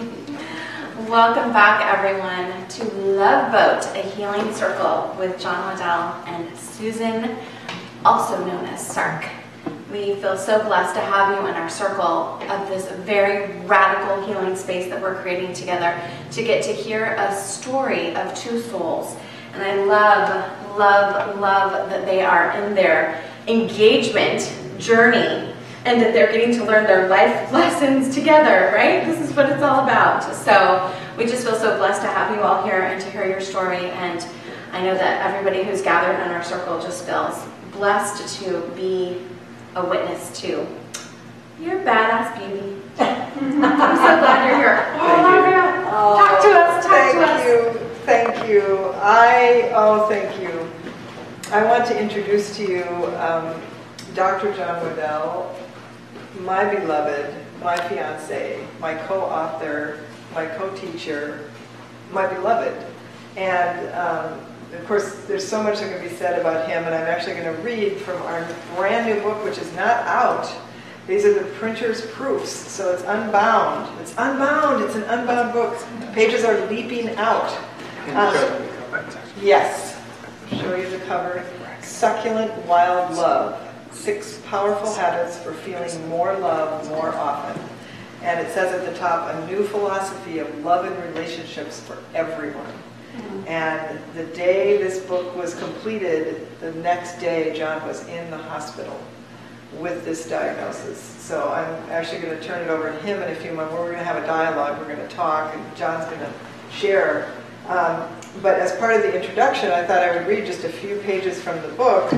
Welcome back, everyone, to Love Boat, a healing circle with John Waddell and Susan, also known as Sark. We feel so blessed to have you in our circle of this very radical healing space that we're creating together to get to hear a story of two souls. And I love, love, love that they are in their engagement journey and that they're getting to learn their life lessons together, right? This is what it's all about. So we just feel so blessed to have you all here and to hear your story. And I know that everybody who's gathered in our circle just feels blessed to be a witness to your badass beauty. I'm so glad you're here. Oh, talk to us, talk thank to us. you, thank you. I, oh, thank you. I want to introduce to you um, Dr. John Waddell, my beloved, my fiance, my co-author, my co-teacher, my beloved. And um, of course, there's so much that can be said about him, and I'm actually going to read from our brand new book, which is not out. These are the printer's proofs, so it's unbound. It's unbound. It's an unbound book. Pages are leaping out. Um, yes. Show you the cover. Succulent Wild Love. Six powerful habits for feeling more love more often. And it says at the top, a new philosophy of love and relationships for everyone. And the day this book was completed, the next day John was in the hospital with this diagnosis. So I'm actually going to turn it over to him in a few moments. We're going to have a dialogue, we're going to talk, and John's going to share. Um, but as part of the introduction, I thought I would read just a few pages from the book.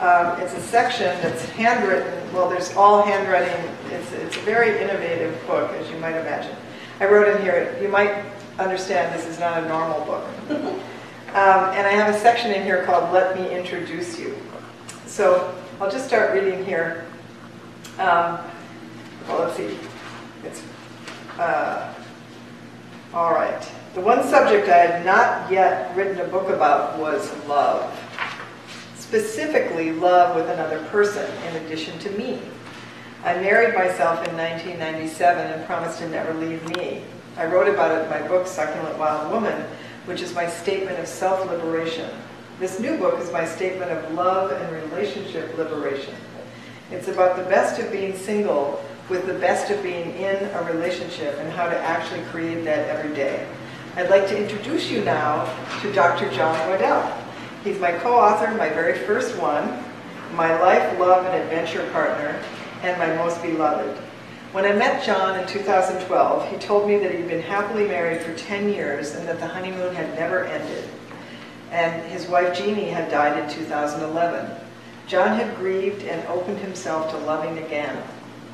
Um, it's a section that's handwritten. Well, there's all handwriting. It's, it's a very innovative book, as you might imagine. I wrote in here, you might understand this is not a normal book. um, and I have a section in here called Let Me Introduce You. So I'll just start reading here. Um, well, let's see. It's, uh, all right. The one subject I had not yet written a book about was love. Specifically, love with another person in addition to me. I married myself in 1997 and promised to never leave me. I wrote about it in my book, Succulent Wild Woman, which is my statement of self-liberation. This new book is my statement of love and relationship liberation. It's about the best of being single with the best of being in a relationship and how to actually create that every day. I'd like to introduce you now to Dr. John Waddell. He's my co-author, my very first one, my life, love, and adventure partner, and my most beloved. When I met John in 2012, he told me that he'd been happily married for 10 years and that the honeymoon had never ended. And his wife Jeannie had died in 2011. John had grieved and opened himself to loving again.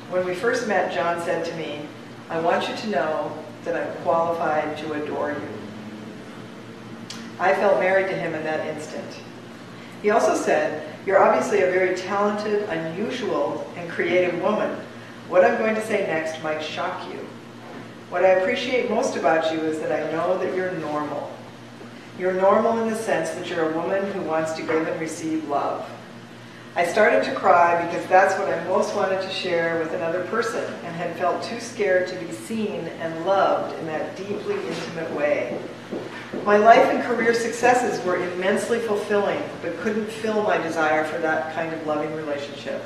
When we first met, John said to me, I want you to know that I'm qualified to adore you. I felt married to him in that instant. He also said, You're obviously a very talented, unusual, and creative woman. What I'm going to say next might shock you. What I appreciate most about you is that I know that you're normal. You're normal in the sense that you're a woman who wants to give and receive love. I started to cry because that's what I most wanted to share with another person and had felt too scared to be seen and loved in that deeply intimate way. My life and career successes were immensely fulfilling, but couldn't fill my desire for that kind of loving relationship.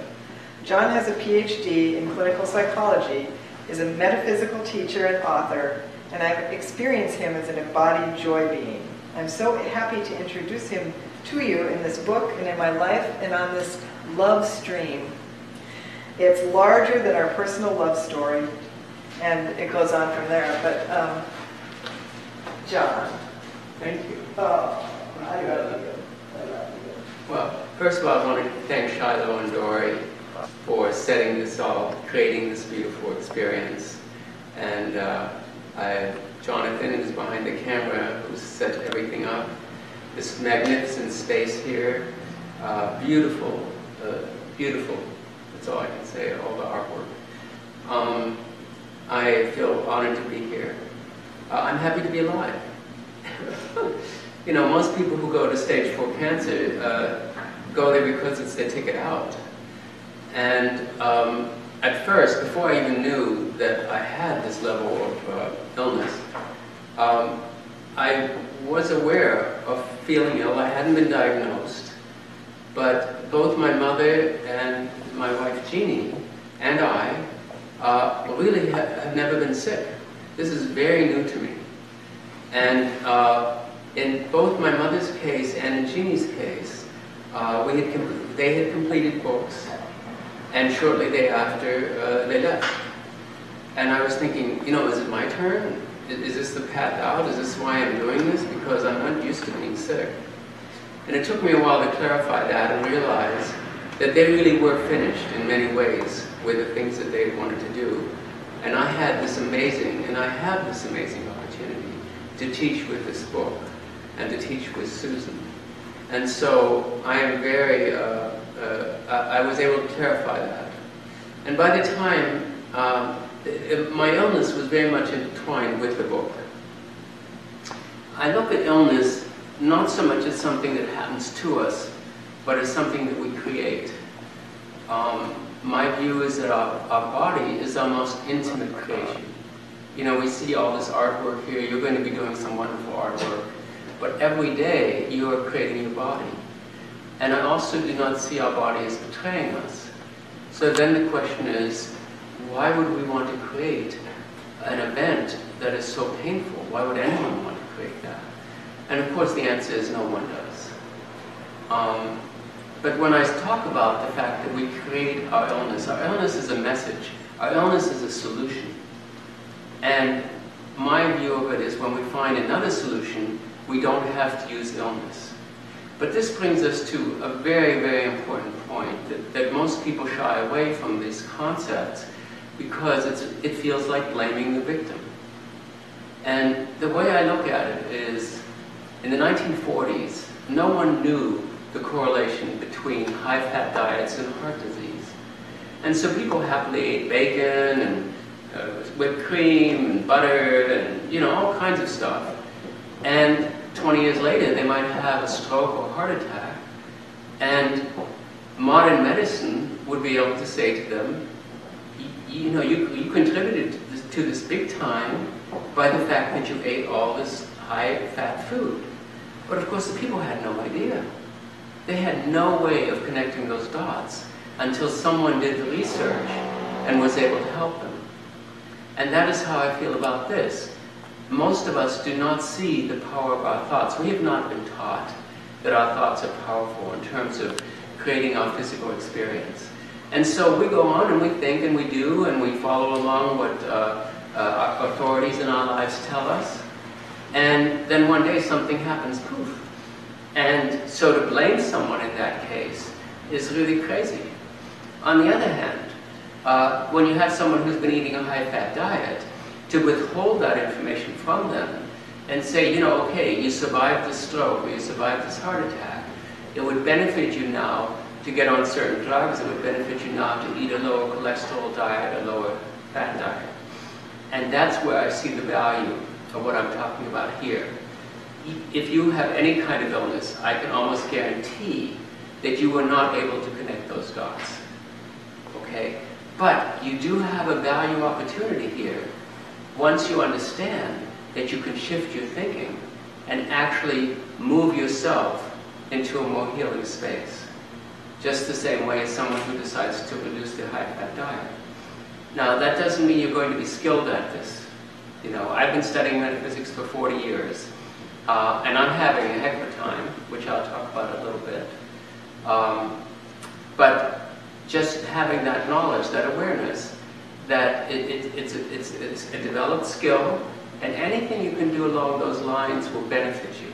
John has a PhD in clinical psychology, is a metaphysical teacher and author, and I've experienced him as an embodied joy being. I'm so happy to introduce him to you in this book and in my life and on this love stream. It's larger than our personal love story, and it goes on from there. But um, John, Thank you. I love you. I love you. Well, first of all, I want to thank Shiloh and Dory for setting this all, creating this beautiful experience. And uh, I, Jonathan is behind the camera who set everything up. This magnificent space here, uh, beautiful, uh, beautiful. That's all I can say, all the artwork. Um, I feel honored to be here. Uh, I'm happy to be alive. you know, most people who go to stage four cancer uh, go there because it's their ticket out. And um, at first, before I even knew that I had this level of uh, illness, um, I was aware of feeling ill. I hadn't been diagnosed, but both my mother and my wife Jeannie and I uh, really ha have never been sick. This is very new to me. And uh, in both my mother's case and in Jeannie's case, uh, we had they had completed books, and shortly thereafter uh, they left. And I was thinking, you know, is it my turn? Is this the path out? Is this why I'm doing this? Because I'm not used to being sick. And it took me a while to clarify that and realize that they really were finished in many ways with the things that they wanted to do. And I had this amazing, and I have this amazing to teach with this book and to teach with Susan. And so I am very, uh, uh, I was able to clarify that. And by the time, um, it, my illness was very much intertwined with the book. I look at illness not so much as something that happens to us, but as something that we create. Um, my view is that our, our body is our most intimate creation. You know, we see all this artwork here. You're going to be doing some wonderful artwork. But every day, you are creating your body. And I also do not see our body as betraying us. So then the question is, why would we want to create an event that is so painful? Why would anyone want to create that? And of course the answer is no one does. Um, but when I talk about the fact that we create our illness, our illness is a message. Our illness is a solution. And my view of it is when we find another solution, we don't have to use illness. But this brings us to a very, very important point, that, that most people shy away from these concepts because it feels like blaming the victim. And the way I look at it is, in the 1940s, no one knew the correlation between high-fat diets and heart disease. And so people happily ate bacon and uh, whipped cream and butter and, you know, all kinds of stuff. And 20 years later, they might have a stroke or heart attack. And modern medicine would be able to say to them, you know, you, you contributed to this, to this big time by the fact that you ate all this high-fat food. But of course, the people had no idea. They had no way of connecting those dots until someone did the research and was able to help them. And that is how I feel about this. Most of us do not see the power of our thoughts. We have not been taught that our thoughts are powerful in terms of creating our physical experience. And so we go on and we think and we do and we follow along what uh, uh, authorities in our lives tell us. And then one day something happens, poof. And so to blame someone in that case is really crazy. On the other hand, uh, when you have someone who's been eating a high-fat diet, to withhold that information from them and say, you know, okay, you survived this stroke or you survived this heart attack, it would benefit you now to get on certain drugs, it would benefit you now to eat a lower cholesterol diet, a lower fat diet. And that's where I see the value of what I'm talking about here. If you have any kind of illness, I can almost guarantee that you were not able to connect those dots. Okay? But you do have a value opportunity here once you understand that you can shift your thinking and actually move yourself into a more healing space just the same way as someone who decides to reduce their high-fat diet. Now, that doesn't mean you're going to be skilled at this. You know, I've been studying metaphysics for 40 years, uh, and I'm having a heck of a time, which I'll talk about a little bit. Um, but just having that knowledge, that awareness, that it, it, it's, a, it's, it's a developed skill, and anything you can do along those lines will benefit you.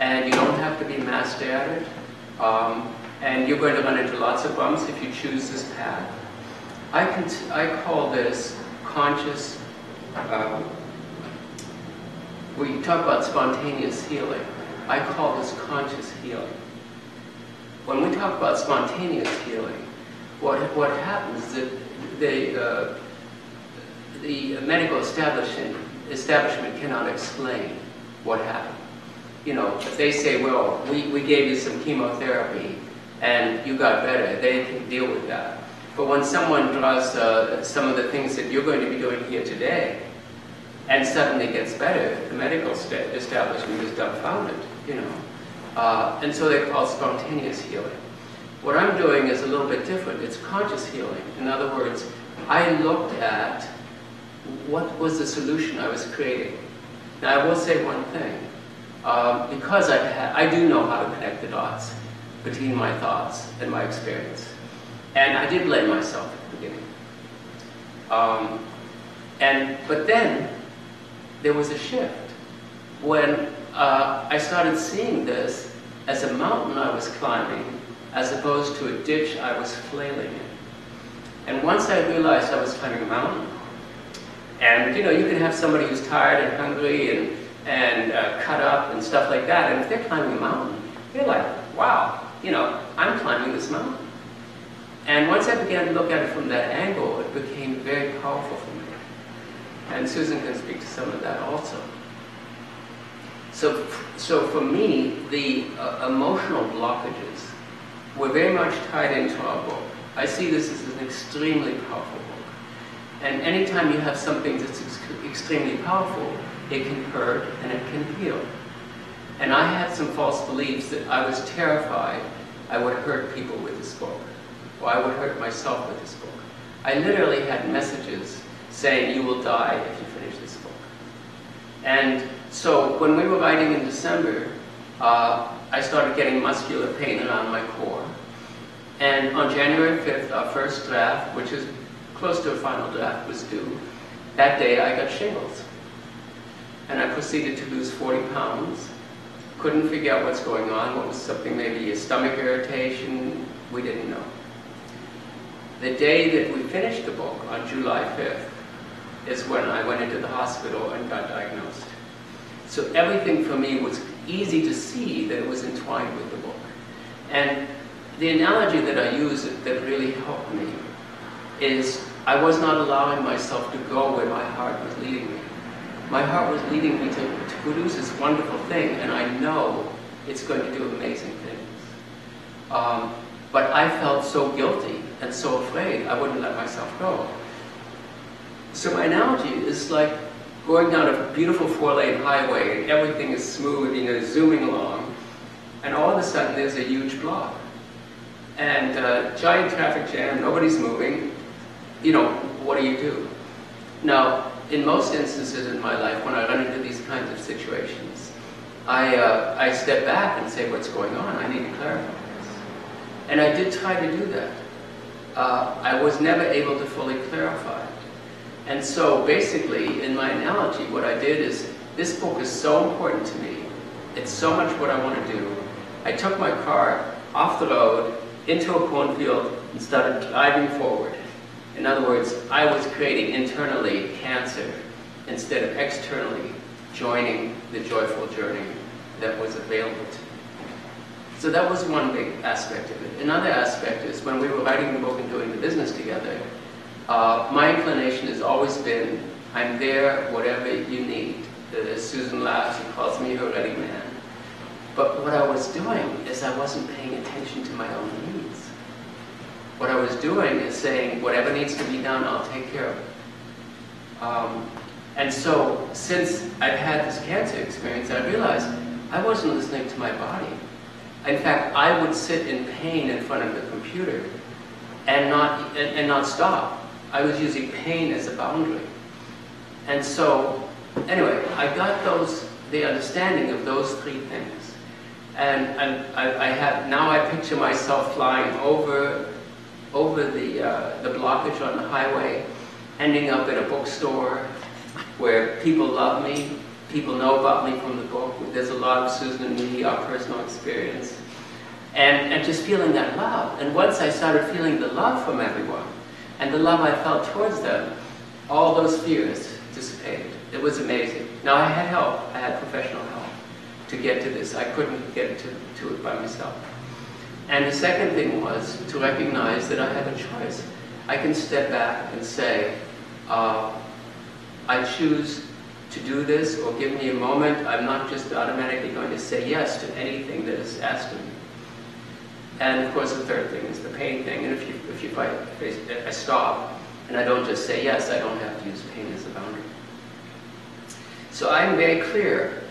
And you don't have to be master at it. Um, and you're going to run into lots of bumps if you choose this path. I, can I call this conscious, um, we talk about spontaneous healing. I call this conscious healing. When we talk about spontaneous healing, what, what happens is that the, uh, the medical establishment, establishment cannot explain what happened. You know, if they say, well, we, we gave you some chemotherapy and you got better, they can deal with that. But when someone draws uh, some of the things that you're going to be doing here today, and suddenly gets better, the medical establishment is dumbfounded, you know. Uh, and so they call spontaneous healing. What I'm doing is a little bit different. It's conscious healing. In other words, I looked at what was the solution I was creating. Now, I will say one thing. Um, because I, I do know how to connect the dots between my thoughts and my experience. And I did blame myself at the beginning. Um, and, but then there was a shift when uh, I started seeing this as a mountain I was climbing as opposed to a ditch I was flailing in. And once I realized I was climbing a mountain, and you know, you can have somebody who's tired and hungry and, and uh, cut up and stuff like that, and if they're climbing a mountain, you're like, wow, you know, I'm climbing this mountain. And once I began to look at it from that angle, it became very powerful for me. And Susan can speak to some of that also. So, so for me, the uh, emotional blockages were very much tied into our book. I see this as an extremely powerful book. And anytime you have something that's ex extremely powerful, it can hurt and it can heal. And I had some false beliefs that I was terrified I would hurt people with this book, or I would hurt myself with this book. I literally had messages saying, you will die if you finish this book. And so when we were writing in December, uh, I started getting muscular pain around my core. And on January 5th, our first draft, which is close to a final draft, was due. That day I got shingles. And I proceeded to lose 40 pounds. Couldn't figure out what's going on, what was something, maybe a stomach irritation, we didn't know. The day that we finished the book, on July 5th, is when I went into the hospital and got diagnosed. So everything for me was easy to see that it was entwined with the book. And the analogy that I use that really helped me is I was not allowing myself to go where my heart was leading me. My heart was leading me to, to produce this wonderful thing, and I know it's going to do amazing things. Um, but I felt so guilty and so afraid I wouldn't let myself go. So my analogy is like going down a beautiful four-lane highway and everything is smooth, you know, zooming along, and all of a sudden there's a huge block. And uh, giant traffic jam, nobody's moving, you know, what do you do? Now, in most instances in my life, when I run into these kinds of situations, I, uh, I step back and say, what's going on? I need to clarify this. And I did try to do that. Uh, I was never able to fully clarify. And so basically, in my analogy, what I did is, this book is so important to me. It's so much what I want to do. I took my car off the road into a cornfield and started driving forward. In other words, I was creating internally cancer instead of externally joining the joyful journey that was available to me. So that was one big aspect of it. Another aspect is when we were writing the book and doing the business together, uh, my inclination has always been, I'm there, whatever you need. Uh, Susan laughs and calls me her ready man. But what I was doing is I wasn't paying attention to my own needs. What I was doing is saying, whatever needs to be done, I'll take care of it. Um, and so, since I've had this cancer experience, I realized I wasn't listening to my body. In fact, I would sit in pain in front of the computer and not, and, and not stop. I was using pain as a boundary. And so, anyway, I got those, the understanding of those three things. And, and I, I have, now I picture myself flying over over the, uh, the blockage on the highway, ending up at a bookstore where people love me, people know about me from the book. There's a lot of Susan and me, our personal experience. And, and just feeling that love. And once I started feeling the love from everyone, and the love I felt towards them, all those fears dissipated. It was amazing. Now I had help, I had professional help to get to this. I couldn't get to, to it by myself. And the second thing was to recognize that I have a choice. I can step back and say, uh, I choose to do this or give me a moment. I'm not just automatically going to say yes to anything that is asked of me. And of course, the third thing is the pain thing. And if you, if you fight, if I stop and I don't just say yes, I don't have to use pain as a boundary. So I'm very clear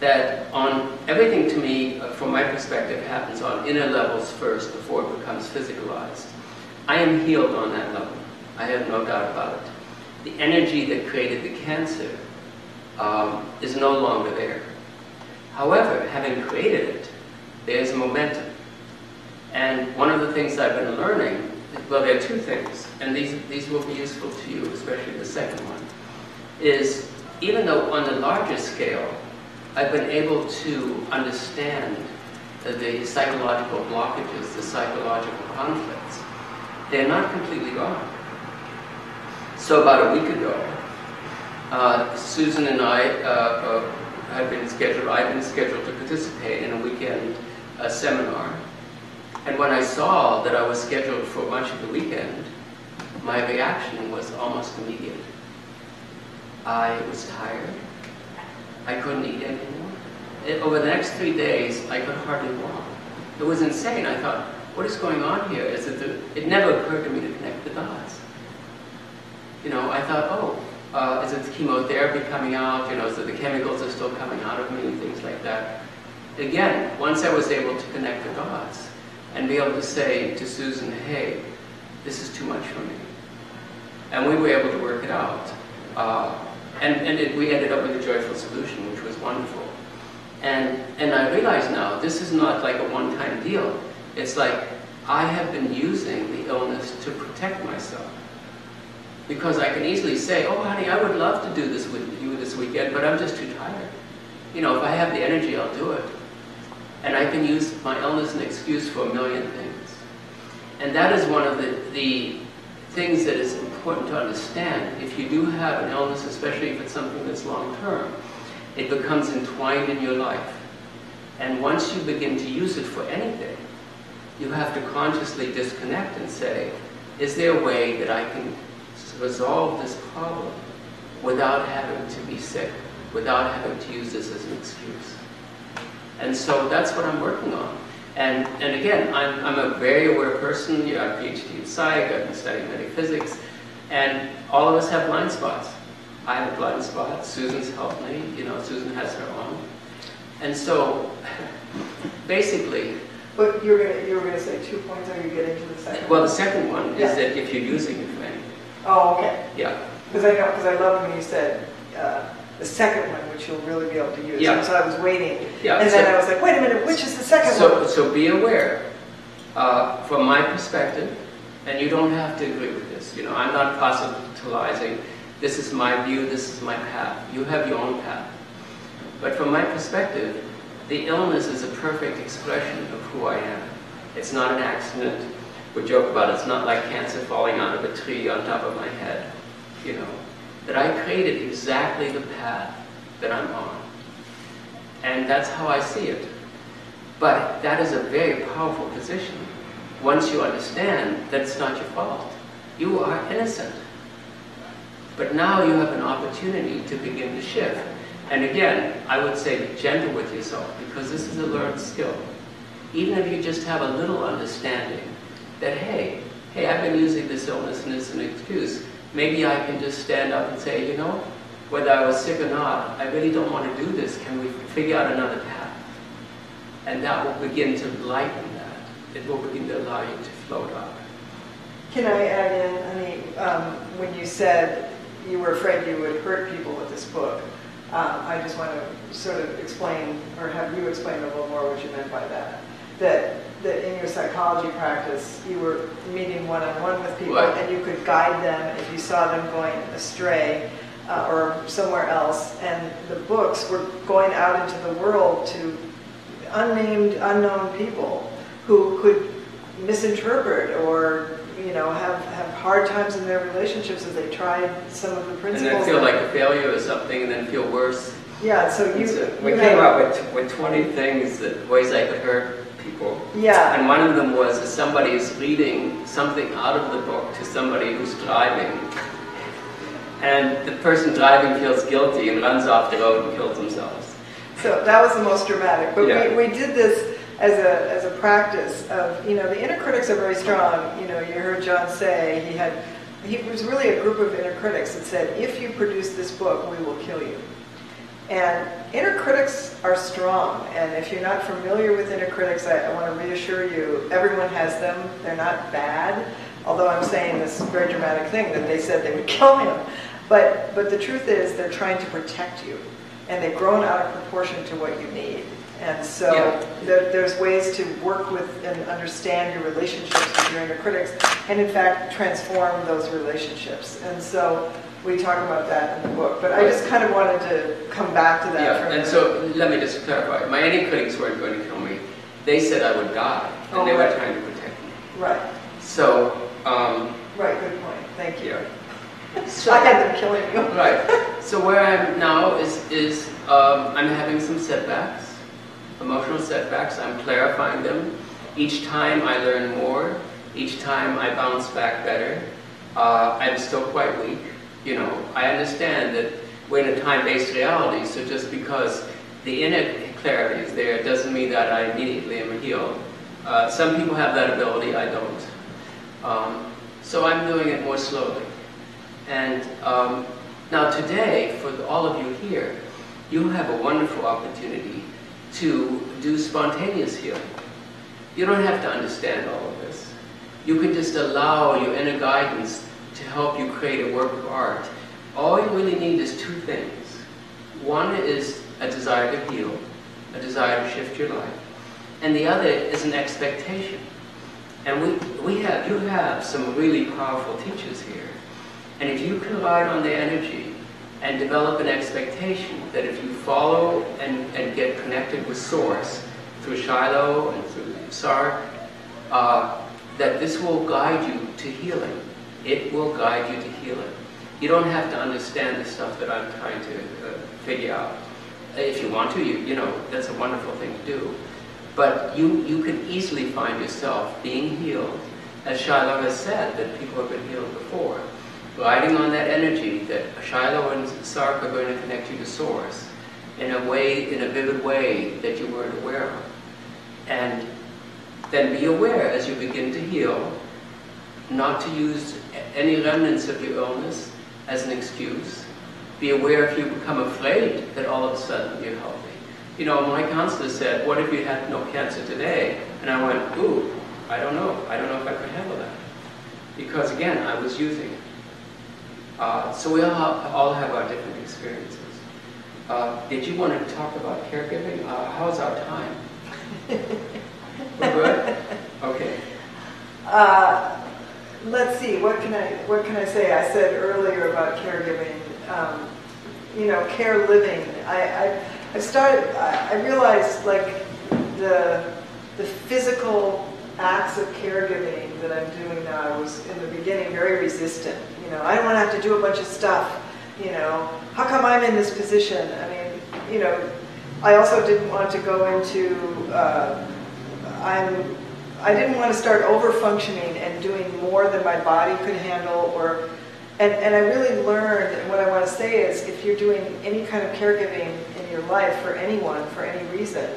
that on everything to me, uh, from my perspective, happens on inner levels first before it becomes physicalized. I am healed on that level. I have no doubt about it. The energy that created the cancer um, is no longer there. However, having created it, there's momentum. And one of the things I've been learning, well, there are two things, and these, these will be useful to you, especially the second one, is even though on the larger scale, I've been able to understand the psychological blockages, the psychological conflicts, they're not completely gone. So about a week ago, uh, Susan and I uh, uh, had been scheduled, I'd been scheduled to participate in a weekend uh, seminar. And when I saw that I was scheduled for much of the weekend, my reaction was almost immediate. I was tired. I couldn't eat anymore. It, over the next three days, I could hardly walk. It was insane. I thought, what is going on here? Is it, the, it never occurred to me to connect the dots. You know, I thought, oh, uh, is it the chemotherapy coming out? You know, so the chemicals are still coming out of me, things like that. Again, once I was able to connect the dots and be able to say to Susan, hey, this is too much for me. And we were able to work it out. Uh, and and it, we ended up with a joyful solution, which was wonderful. And, and I realize now, this is not like a one-time deal. It's like I have been using the illness to protect myself. Because I can easily say, oh honey, I would love to do this with you this weekend, but I'm just too tired. You know, if I have the energy, I'll do it. And I can use my illness an excuse for a million things. And that is one of the, the things that is important to understand. If you do have an illness, especially if it's something that's long-term, it becomes entwined in your life. And once you begin to use it for anything, you have to consciously disconnect and say, is there a way that I can resolve this problem without having to be sick, without having to use this as an excuse? And so that's what I'm working on. And, and again, I'm, I'm a very aware person. You know, have a PhD in psych, I've been studying metaphysics, and all of us have blind spots. I have a blind spot, Susan's helped me, you know, Susan has her own. And so, basically... But you were gonna, you were gonna say two points, are you getting to the second? Well, the second one is Yeah. that if you're using it for anything, Oh, okay. yeah. Because I know, because I loved when you said uh, the second one, which you'll really be able to use. Yeah. And so I was waiting. Yeah, And so- then I was like, wait a minute, which is the second So, one? so be aware, uh, from my perspective, and you don't have to agree with this, you know, I'm not proselytizing, this is my view, this is my path. You have your own path. But from my perspective, the illness is a perfect expression of who I am. It's not an accident. We joke about it, it's not like cancer falling out of a tree on top of my head, you know. That I created exactly the path that I'm on. And that's how I see it. But that is a very powerful position once you understand that it's not your fault. You are innocent. But now you have an opportunity to begin to shift. And again, I would say gentle with yourself because this is a learned skill. Even if you just have a little understanding that, hey, hey, I've been using this illness as an excuse. Maybe I can just stand up and say, you know, whether I was sick or not, I really don't want to do this. Can we figure out another path? And that will begin to lighten that. It will begin to allow you to float up. Can I add in, honey, um, when you said you were afraid you would hurt people with this book, um, I just want to sort of explain, or have you explain a little more what you meant by that. That, that in your psychology practice, you were meeting one-on-one with people, Right. and you could guide them if you saw them going astray uh, or somewhere else. And the books were going out into the world to unnamed, unknown people who could misinterpret or, you know, have, have hard times in their relationships as they tried some of the principles. And then feel like a failure or something and then feel worse. Yeah, so you. So we came up with, with 20 things, that ways I could hurt people. Yeah, And one of them was if somebody is reading something out of the book to somebody who's driving, and the person driving feels guilty and runs off the road and kills themselves. so that was the most dramatic. But Yeah. we, we did this as a, as a practice of, you know, the inner critics are very strong. You know, you heard John say he had, he was really a group of inner critics that said, if you produce this book, we will kill you. And inner critics are strong, and if you're not familiar with inner critics, I, I want to reassure you, everyone has them. They're not bad, although I'm saying this very dramatic thing that they said they would kill him. But, but the truth is, they're trying to protect you, and they've grown out of proportion to what you need. And so Yeah. there, there's ways to work with and understand your relationships with your inner critics, and in fact, transform those relationships. And so we talk about that in the book. But I just kind of wanted to come back to that Yeah, and so let me just clarify. My inner critics weren't going to kill me. They said I would die, Oh, and they were trying to protect me. Right, So, um, right, good point. Thank you. yeah. I had them killing you. Right. So where I am now is, is um, I'm having some setbacks, emotional setbacks. I'm clarifying them. Each time I learn more. Each time I bounce back better. Uh, I'm still quite weak. You know, I understand that we're in a time-based reality, so just because the inner clarity is there doesn't mean that I immediately am healed. Uh, some people have that ability, I don't. Um, so I'm doing it more slowly. And um, now today, for all of you here, you have a wonderful opportunity to do spontaneous healing. You don't have to understand all of this. You can just allow your inner guidance to help you create a work of art. All you really need is two things. One is a desire to heal, a desire to shift your life. And the other is an expectation. And we, we have, you have some really powerful teachers here. And if you can ride on their energy and develop an expectation that if you follow and, and get connected with Source through Shiloh and through Sark, uh, that this will guide you to healing. It will guide you to healing. You don't have to understand the stuff that I'm trying to uh, figure out. If you want to, you, you know, that's a wonderful thing to do. But you, you can easily find yourself being healed, as Shiloh has said, that people have been healed before. Riding on that energy that Shiloh and Sark are going to connect you to Source in a way, in a vivid way that you weren't aware of. And then be aware as you begin to heal, not to use any remnants of your illness as an excuse. Be aware if you become afraid that all of a sudden you're healthy. You know, my counselor said, what if you had no cancer today? And I went, ooh, I don't know. I don't know if I could handle that. Because again, I was using it. Uh, so we all have, all have our different experiences. Uh, did you want to talk about caregiving? Uh, how's our time? We're good? Okay. Uh, see, what can I, what can I say? I said earlier about caregiving, um, you know, care living. I, I, I started, I, I realized like the, the physical acts of caregiving that I'm doing now, I was in the beginning very resistant. You know, I don't want to have to do a bunch of stuff. You know, how come I'm in this position? I mean, you know, I also didn't want to go into, uh, I'm, I didn't want to start over functioning and doing more than my body could handle or, and, and I really learned, and what I want to say is if you're doing any kind of caregiving in your life for anyone, for any reason,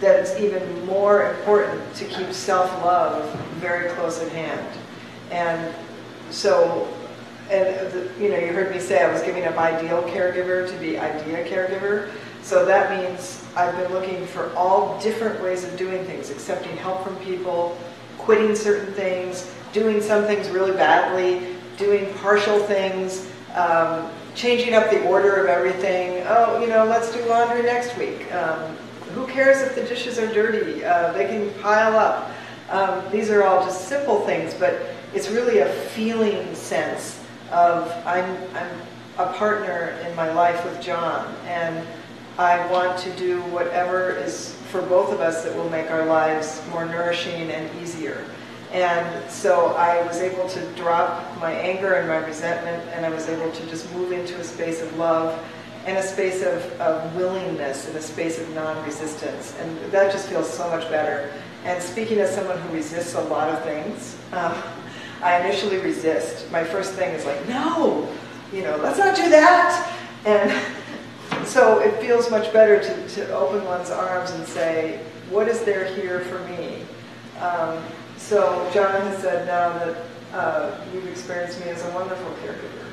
that it's even more important to keep self-love very close at hand. And so, and the, you know, you heard me say I was giving up ideal caregiver to be idea caregiver. So that means I've been looking for all different ways of doing things, accepting help from people, quitting certain things, doing some things really badly, doing partial things, um, changing up the order of everything. Oh, you know, let's do laundry next week. Um, who cares if the dishes are dirty? Uh, they can pile up. Um, these are all just simple things, but it's really a feeling sense of I'm, I'm a partner in my life with John, and I want to do whatever is for both of us that will make our lives more nourishing and easier. And so I was able to drop my anger and my resentment, and I was able to just move into a space of love and a space of, of willingness and a space of non-resistance. And that just feels so much better. And speaking as someone who resists a lot of things, um, I initially resist. My first thing is like, no, you know, let's not do that. And so it feels much better to, to open one's arms and say, what is there here for me? Um, so John has said now that uh, you've experienced me as a wonderful caregiver,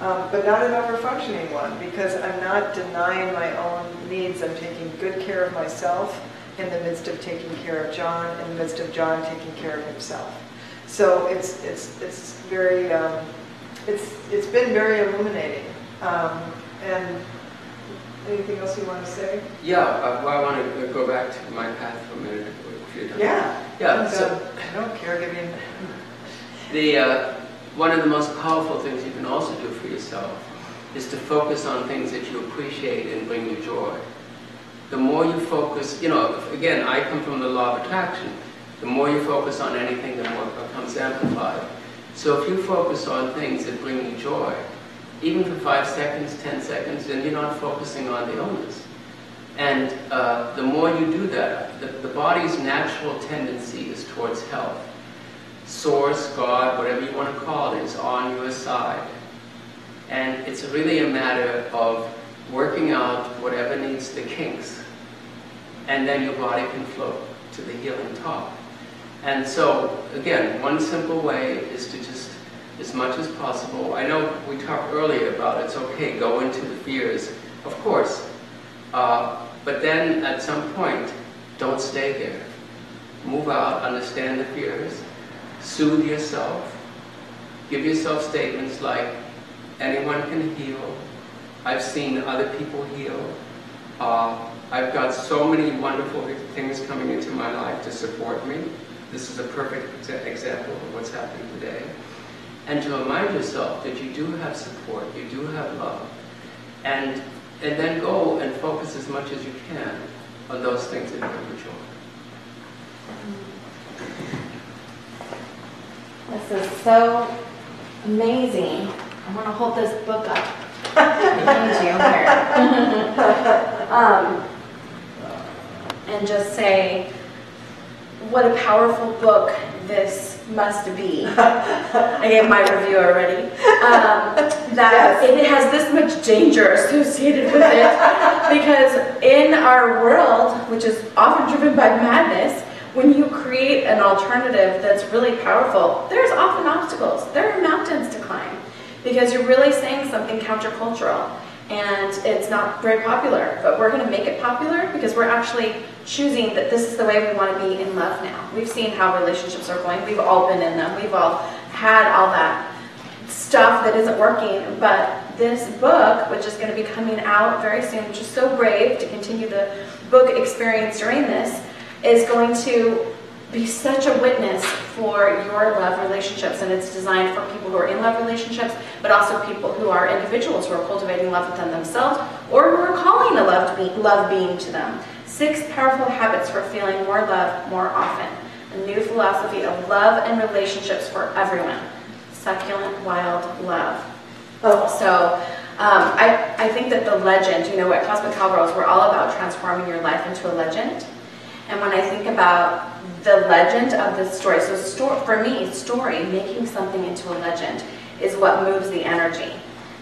um, but not an over-functioning one because I'm not denying my own needs. I'm taking good care of myself in the midst of taking care of John, in the midst of John taking care of himself. So it's it's it's very um, it's it's been very illuminating. Um, and anything else you want to say? Yeah, uh, well, I want to go back to my path for a minute. if you're done. Yeah. Yeah, And, so- um, no caregiving. The, uh, one of the most powerful things you can also do for yourself is to focus on things that you appreciate and bring you joy. The more you focus, you know, again, I come from the law of attraction. The more you focus on anything, the more it becomes amplified. So if you focus on things that bring you joy, even for five seconds, ten seconds, then you're not focusing on the illness. And uh, the more you do that, the, the body's natural tendency is towards health source, God, whatever you want to call it, is on your side. And it's really a matter of working out whatever needs the kinks. And then your body can float to the healing top. And so, again, one simple way is to just, as much as possible, I know we talked earlier about it's okay, go into the fears, of course. Uh, but then at some point, don't stay there. Move out, understand the fears, soothe yourself, give yourself statements like, anyone can heal, I've seen other people heal, uh, I've got so many wonderful things coming into my life to support me. This is a perfect example of what's happening today. And to remind yourself that you do have support, you do have love. And, and then go and focus as much as you can on those things that you joy. This is so amazing. I want to hold this book up um, and just say what a powerful book this must be. I gave my review already. Um, that it has this much danger associated with it because in our world, which is often driven by madness, when you create an alternative that's really powerful, there's often obstacles. There are mountains to climb because you're really saying something countercultural and it's not very popular, but we're going to make it popular because we're actually choosing that this is the way we want to be in love now. We've seen how relationships are going. We've all been in them. We've all had all that stuff that isn't working, but this book, which is going to be coming out very soon, which is so brave to continue the book experience during this, is going to be such a witness for your love relationships. And it's designed for people who are in love relationships, but also people who are individuals who are cultivating love within themselves or who are calling a love, be- love being to them. Six powerful habits for feeling more love more often. A new philosophy of love and relationships for everyone. Succulent, wild love. Oh. So um, I, I think that the legend, you know, at Cosmic Cowgirls, we're all about transforming your life into a legend. And when I think about the legend of the story, so sto- for me, story, making something into a legend, is what moves the energy.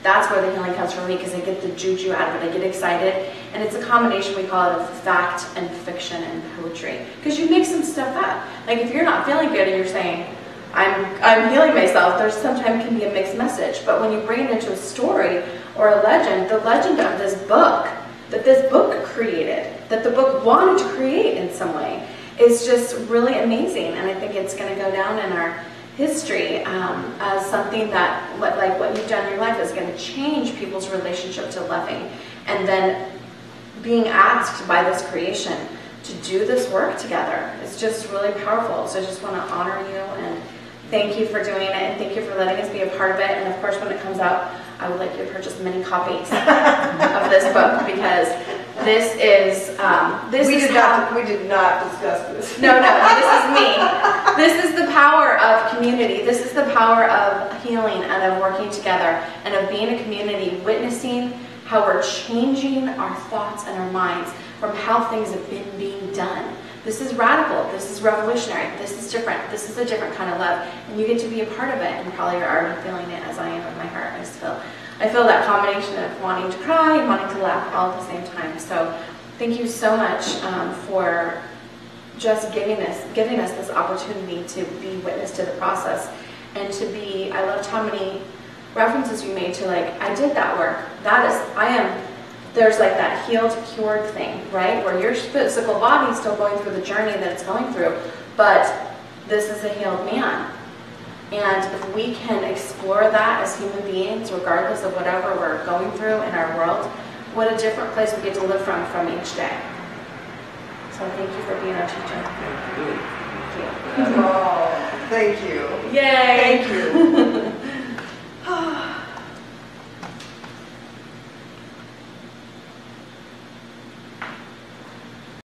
That's where the healing comes from me because I get the juju out of it. I get excited. And it's a combination, we call it, of fact and fiction and poetry. Because you make some stuff up. Like if you're not feeling good and you're saying, I'm, I'm healing myself, there's sometimes can be a mixed message. But when you bring it into a story or a legend, the legend of this book, that this book created, that the book wanted to create in some way, is just really amazing. And I think it's going to go down in our history um, as something that, what, like what you've done in your life, is going to change people's relationship to loving. And then being asked by this creation to do this work together is just really powerful. So I just want to honor you and thank you for doing it and thank you for letting us be a part of it. And of course, when it comes out, I would like you to purchase many copies of this book because this is um, this we is did not. We did not discuss this. no, no, this is me. This is the power of community. This is the power of healing and of working together and of being a community, witnessing how we're changing our thoughts and our minds from how things have been being done. This is radical. This is revolutionary. This is different. This is a different kind of love. And you get to be a part of it. And probably you're already feeling it as I am in my heart. I just feel, I feel that combination of wanting to cry and wanting to laugh all at the same time. So thank you so much um, for just giving us, giving us this opportunity to be witness to the process and to be, I loved how many references you made to like, I did that work. That is, I am, there's like that healed, cured thing, right? Where your physical body is still going through the journey that it's going through, but this is a healed man. And if we can explore that as human beings, regardless of whatever we're going through in our world, what a different place we get to live from from each day. So thank you for being our teacher. Thank you. Thank you. Oh, thank you. Yay! Thank you.